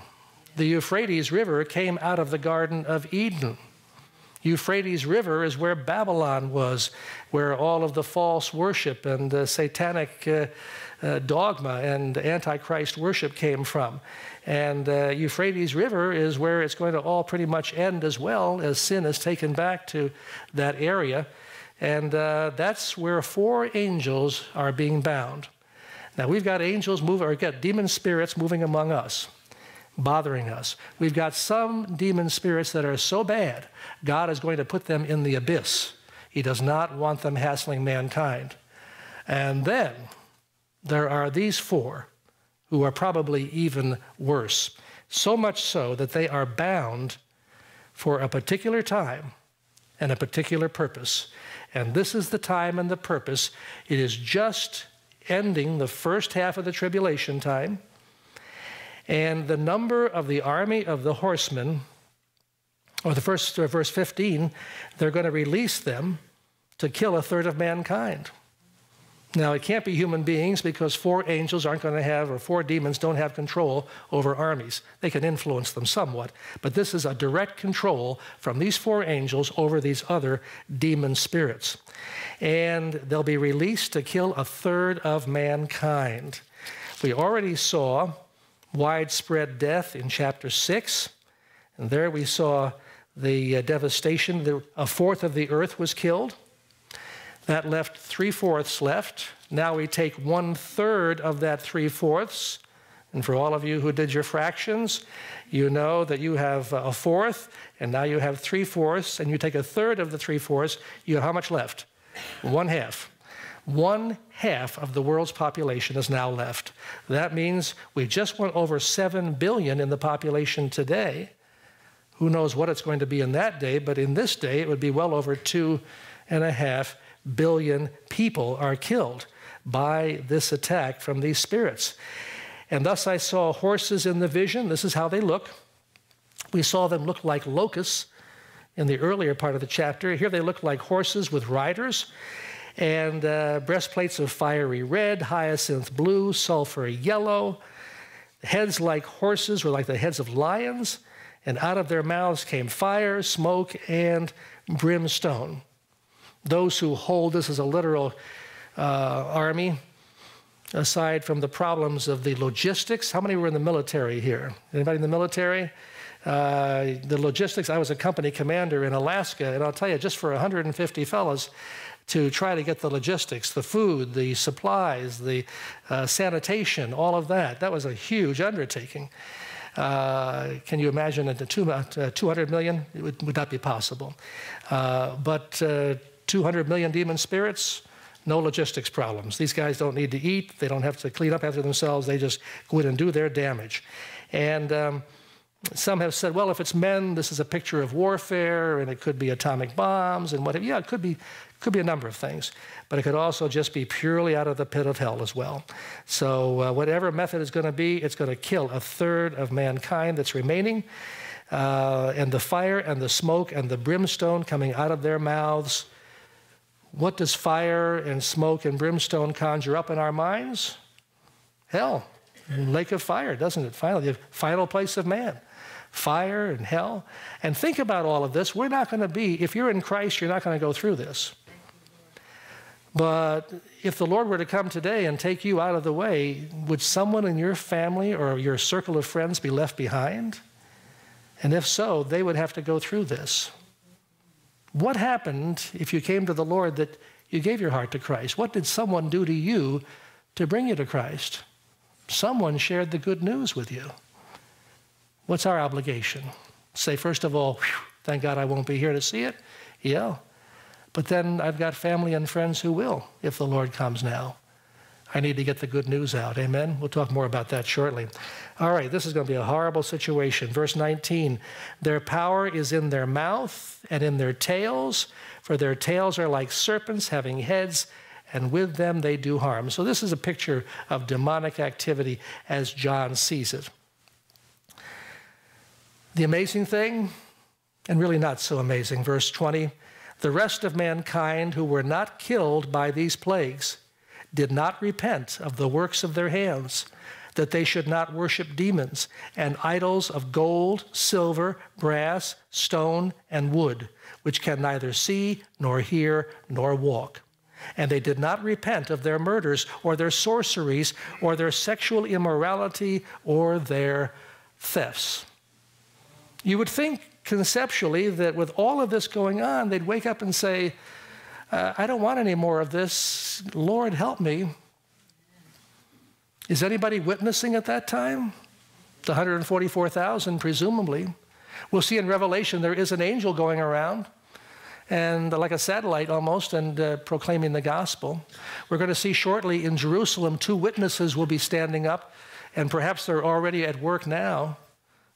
the Euphrates River came out of the Garden of Eden. Euphrates River is where Babylon was, where all of the false worship and uh, satanic uh, uh, dogma and antichrist worship came from. And uh, Euphrates River is where it's going to all pretty much end as well as sin is taken back to that area. And uh, that's where four angels are being bound. Now we've got angels moving, or we've got demon spirits moving among us bothering us. We've got some demon spirits that are so bad, God is going to put them in the abyss. He does not want them hassling mankind. And then there are these four who are probably even worse, so much so that they are bound for a particular time and a particular purpose. And this is the time and the purpose. It is just ending the first half of the tribulation time. And the number of the army of the horsemen, or the first or verse 15, they're going to release them to kill a third of mankind. Now, it can't be human beings because four angels aren't going to have, or four demons don't have control over armies. They can influence them somewhat, but this is a direct control from these four angels over these other demon spirits. And they'll be released to kill a third of mankind. We already saw widespread death in chapter 6. And there we saw the uh, devastation. A fourth of the earth was killed. That left three fourths left. Now we take one third of that three fourths. And for all of you who did your fractions, you know that you have a fourth, and now you have three fourths, and you take a third of the three fourths. You have how much left? One half. One half of the world's population is now left. That means we just went over 7 billion in the population today. Who knows what it's going to be in that day, but in this day it would be well over two and a half billion people are killed by this attack from these spirits. And thus I saw horses in the vision. This is how they look. We saw them look like locusts in the earlier part of the chapter. Here they look like horses with riders and uh, breastplates of fiery red, hyacinth blue, sulfur yellow, heads like horses were like the heads of lions, and out of their mouths came fire, smoke, and brimstone. Those who hold this as a literal uh, army, aside from the problems of the logistics, how many were in the military here? Anybody in the military? Uh, the logistics, I was a company commander in Alaska, and I'll tell you, just for 150 fellows, to try to get the logistics, the food, the supplies, the uh, sanitation, all of that. That was a huge undertaking. Uh, can you imagine at two, uh, 200 million? It would, would not be possible. Uh, but uh, 200 million demon spirits, no logistics problems. These guys don't need to eat, they don't have to clean up after themselves, they just go in and do their damage. And um, some have said, well, if it's men, this is a picture of warfare, and it could be atomic bombs and whatever. Yeah, it could be, could be a number of things, but it could also just be purely out of the pit of hell as well. So, uh, whatever method is going to be, it's going to kill a third of mankind that's remaining. Uh, and the fire and the smoke and the brimstone coming out of their mouths. What does fire and smoke and brimstone conjure up in our minds? Hell, lake of fire, doesn't it? Finally, the final place of man fire and hell. And think about all of this. We're not going to be, if you're in Christ, you're not going to go through this. But if the Lord were to come today and take you out of the way, would someone in your family or your circle of friends be left behind? And if so, they would have to go through this. What happened if you came to the Lord that you gave your heart to Christ? What did someone do to you to bring you to Christ? Someone shared the good news with you. What's our obligation? Say, first of all, thank God I won't be here to see it. Yeah. But then I've got family and friends who will if the Lord comes now. I need to get the good news out. Amen. We'll talk more about that shortly. All right, this is going to be a horrible situation. Verse 19 Their power is in their mouth and in their tails, for their tails are like serpents having heads, and with them they do harm. So, this is a picture of demonic activity as John sees it. The amazing thing, and really not so amazing, verse 20 the rest of mankind who were not killed by these plagues did not repent of the works of their hands, that they should not worship demons and idols of gold, silver, brass, stone, and wood, which can neither see, nor hear, nor walk. And they did not repent of their murders, or their sorceries, or their sexual immorality, or their thefts. You would think conceptually that with all of this going on, they'd wake up and say, uh, I don't want any more of this. Lord, help me. Is anybody witnessing at that time? The 144,000, presumably. We'll see in Revelation there is an angel going around and like a satellite almost and uh, proclaiming the gospel. We're going to see shortly in Jerusalem two witnesses will be standing up, and perhaps they're already at work now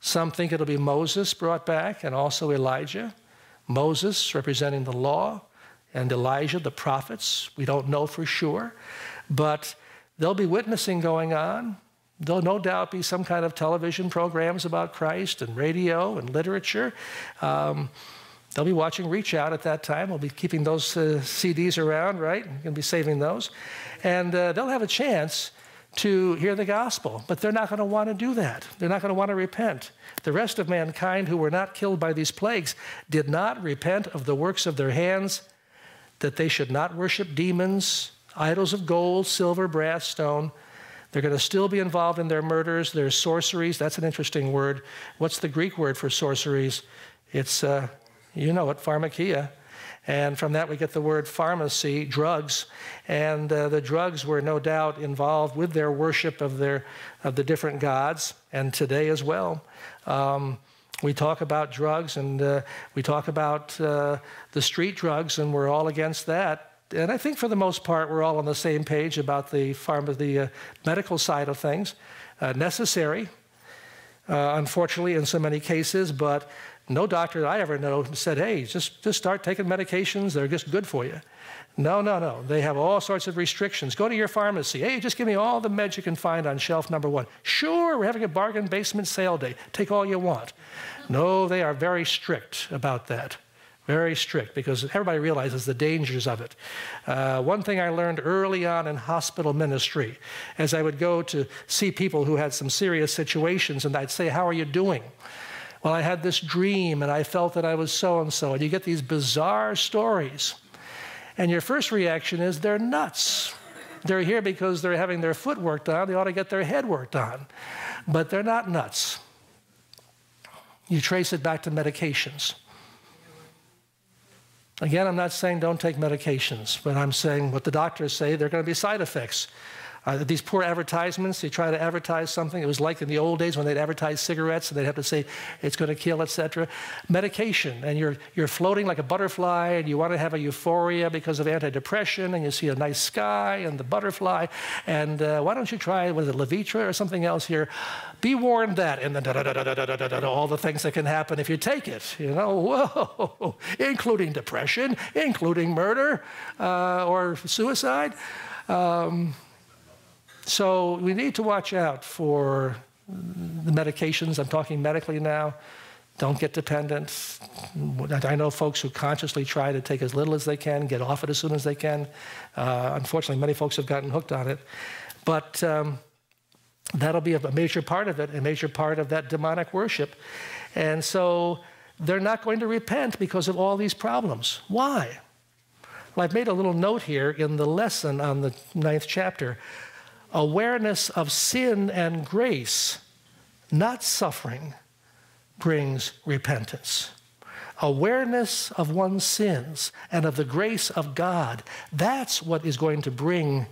some think it'll be Moses brought back and also Elijah. Moses representing the law and Elijah the prophets. We don't know for sure. But there'll be witnessing going on. There'll no doubt be some kind of television programs about Christ and radio and literature. Um, they'll be watching Reach Out at that time. We'll be keeping those uh, CDs around, right? We're going to be saving those. And uh, they'll have a chance to hear the gospel, but they're not going to want to do that. They're not going to want to repent. The rest of mankind who were not killed by these plagues did not repent of the works of their hands, that they should not worship demons, idols of gold, silver, brass, stone. They're going to still be involved in their murders, their sorceries. That's an interesting word. What's the Greek word for sorceries? It's, uh, you know it, pharmakeia. And from that, we get the word pharmacy, drugs. And uh, the drugs were no doubt involved with their worship of, their, of the different gods, and today as well. Um, we talk about drugs and uh, we talk about uh, the street drugs, and we're all against that. And I think for the most part, we're all on the same page about the, pharma, the uh, medical side of things. Uh, necessary, uh, unfortunately, in so many cases, but no doctor that I ever know said, hey, just, just start taking medications, they're just good for you. No, no, no. They have all sorts of restrictions. Go to your pharmacy. Hey, just give me all the meds you can find on shelf number one. Sure, we're having a bargain basement sale day. Take all you want. No, they are very strict about that. very strict because everybody realizes the dangers of it. Uh, one thing I learned early on in hospital ministry, as I would go to see people who had some serious situations, and I'd say, How are you doing? Well, I had this dream and I felt that I was so and so. And you get these bizarre stories. And your first reaction is, They're nuts. They're here because they're having their foot worked on. They ought to get their head worked on. But they're not nuts. You trace it back to medications. Again, I'm not saying don't take medications, but I'm saying what the doctors say, there are going to be side effects. Uh, these poor advertisements, they try to advertise something. It was like in the old days when they'd advertise cigarettes and they'd have to say it's going to kill, etc. Medication, and you're, you're floating like a butterfly and you want to have a euphoria because of antidepressant and you see a nice sky and the butterfly. And uh, why don't you try, was it Levitra or something else here? Be warned that, and then da, da, da, all the things that can happen if you take it. You know, (laughs) whoa, including depression, including murder uh, or suicide. Um, so we need to watch out for the medications. I'm talking medically now. Don't get dependent. I know folks who consciously try to take as little as they can, get off it as soon as they can. Uh, unfortunately, many folks have gotten hooked on it. But um, that'll be a major part of it, a major part of that demonic worship. And so they're not going to repent because of all these problems. Why? Well, I've made a little note here in the lesson on the ninth chapter awareness of sin and grace, not suffering, brings repentance. Awareness of one's sins and of the grace of God, that's what is going to bring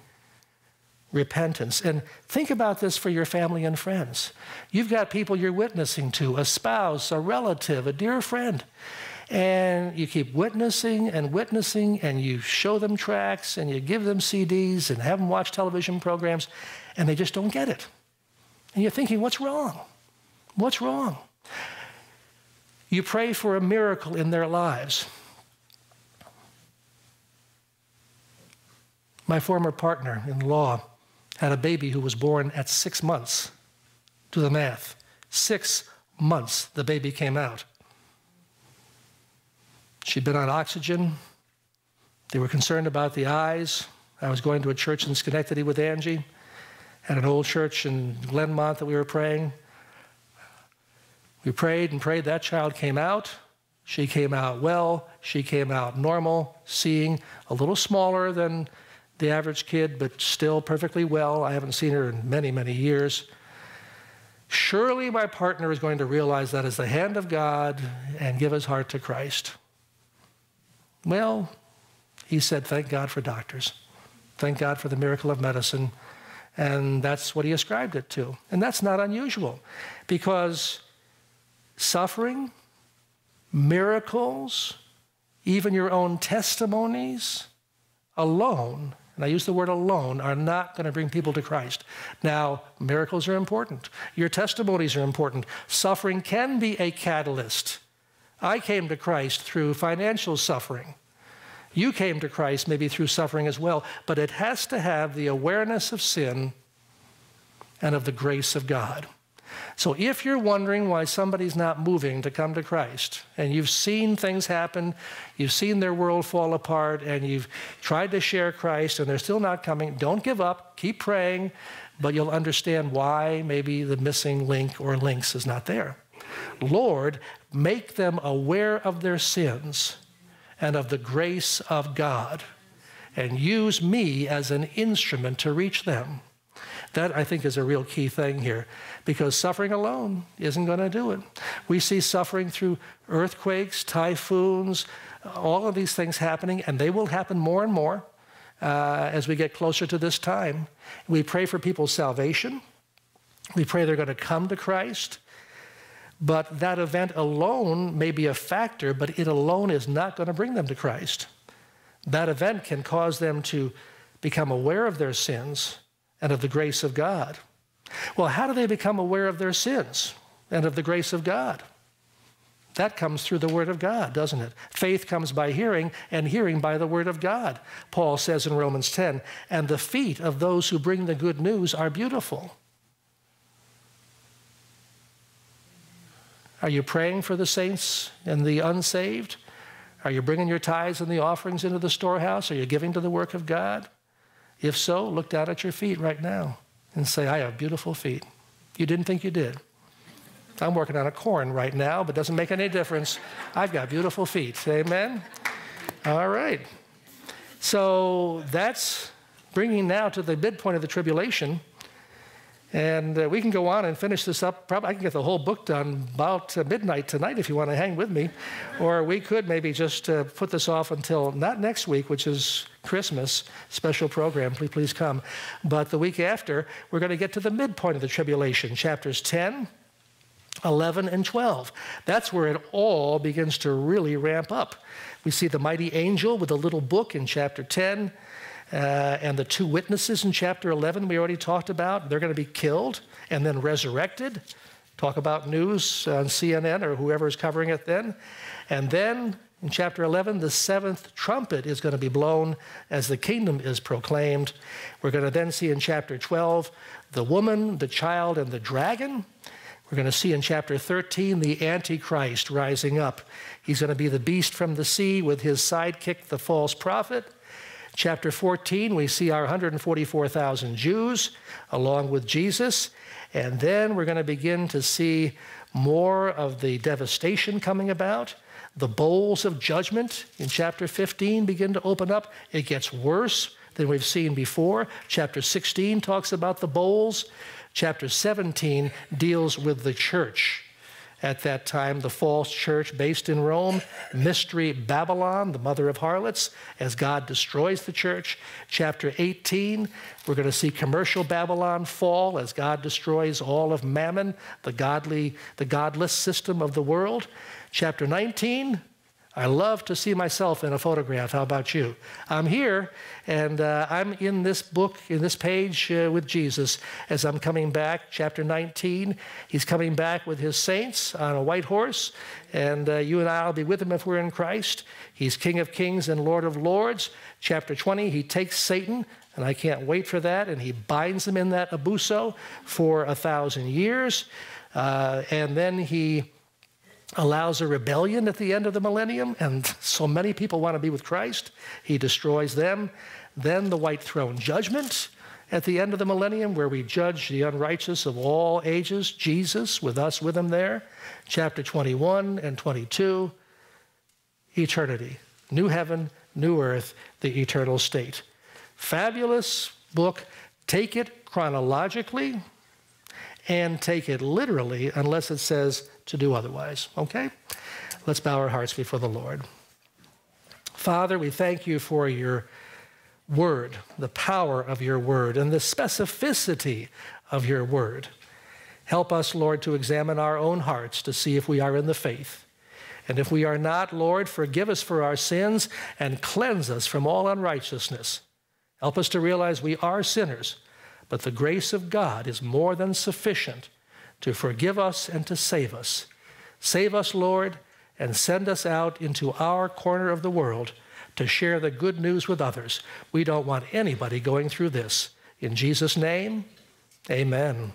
repentance. And think about this for your family and friends. You've got people you're witnessing to, a spouse, a relative, a dear friend. And you keep witnessing and witnessing, and you show them tracks, and you give them CDs, and have them watch television programs, and they just don't get it. And you're thinking, what's wrong? What's wrong? You pray for a miracle in their lives. My former partner in law had a baby who was born at six months. Do the math. Six months the baby came out. She'd been on oxygen. They were concerned about the eyes. I was going to a church in Schenectady with Angie, at an old church in Glenmont that we were praying. We prayed and prayed. That child came out. She came out well. She came out normal, seeing a little smaller than the average kid, but still perfectly well. I haven't seen her in many, many years. Surely my partner is going to realize that is the hand of God and give his heart to Christ. Well, he said, Thank God for doctors. Thank God for the miracle of medicine. And that's what he ascribed it to. And that's not unusual because suffering, miracles, even your own testimonies alone, and I use the word alone, are not going to bring people to Christ. Now, miracles are important. Your testimonies are important. Suffering can be a catalyst I came to Christ through financial suffering. You came to Christ maybe through suffering as well, but it has to have the awareness of sin and of the grace of God. So if you're wondering why somebody's not moving to come to Christ, and you've seen things happen, you've seen their world fall apart, and you've tried to share Christ and they're still not coming, don't give up, keep praying, but you'll understand why maybe the missing link or links is not there. Lord, make them aware of their sins and of the grace of God, and use me as an instrument to reach them. That, I think, is a real key thing here because suffering alone isn't going to do it. We see suffering through earthquakes, typhoons, all of these things happening, and they will happen more and more uh, as we get closer to this time. We pray for people's salvation. We pray they're going to come to Christ. But that event alone may be a factor, but it alone is not going to bring them to Christ. That event can cause them to become aware of their sins and of the grace of God. Well, how do they become aware of their sins and of the grace of God? That comes through the Word of God, doesn't it? Faith comes by hearing, and hearing by the Word of God. Paul says in Romans 10, and the feet of those who bring the good news are beautiful. Are you praying for the saints and the unsaved? Are you bringing your tithes and the offerings into the storehouse? Are you giving to the work of God? If so, look down at your feet right now and say, I have beautiful feet. You didn't think you did. I'm working on a corn right now, but doesn't make any difference. I've got beautiful feet. Amen? All right. So that's bringing now to the midpoint of the tribulation. And uh, we can go on and finish this up. Probably I can get the whole book done about uh, midnight tonight if you want to hang with me. Or we could maybe just uh, put this off until not next week, which is Christmas special program. Please, please come. But the week after, we're going to get to the midpoint of the tribulation, chapters 10, 11, and 12. That's where it all begins to really ramp up. We see the mighty angel with a little book in chapter 10. Uh, and the two witnesses in chapter 11 we already talked about, they're going to be killed and then resurrected. Talk about news on CNN or whoever is covering it then. And then in chapter 11, the seventh trumpet is going to be blown as the kingdom is proclaimed. We're going to then see in chapter 12 the woman, the child, and the dragon. We're going to see in chapter 13 the Antichrist rising up. He's going to be the beast from the sea with his sidekick, the false prophet. Chapter 14, we see our 144,000 Jews along with Jesus. And then we're going to begin to see more of the devastation coming about. The bowls of judgment in chapter 15 begin to open up. It gets worse than we've seen before. Chapter 16 talks about the bowls. Chapter 17 deals with the church at that time, the false church based in Rome, Mystery Babylon, the mother of harlots, as God destroys the church. Chapter 18, we're going to see commercial Babylon fall as God destroys all of mammon, the godly, the godless system of the world. Chapter 19, I love to see myself in a photograph. How about you? I'm here, and uh, I'm in this book, in this page uh, with Jesus as I'm coming back, chapter 19. He's coming back with his saints on a white horse, and uh, you and I will be with him if we're in Christ. He's King of kings and Lord of lords. Chapter 20, he takes Satan, and I can't wait for that, and he binds him in that abuso for a thousand years. Uh, and then he allows a rebellion at the end of the millennium, and so many people want to be with Christ. He destroys them. Then the white throne judgment at the end of the millennium, where we judge the unrighteous of all ages, Jesus with us with him there. Chapter 21 and 22, eternity. New heaven, new earth, the eternal state. Fabulous book. Take it chronologically and take it literally unless it says to do otherwise. Okay? Let's bow our hearts before the Lord. Father, we thank you for your word, the power of your word, and the specificity of your word. Help us, Lord, to examine our own hearts to see if we are in the faith. And if we are not, Lord, forgive us for our sins and cleanse us from all unrighteousness. Help us to realize we are sinners, but the grace of God is more than sufficient to forgive us and to save us. Save us, Lord, and send us out into our corner of the world to share the good news with others. We don't want anybody going through this. In Jesus' name, amen.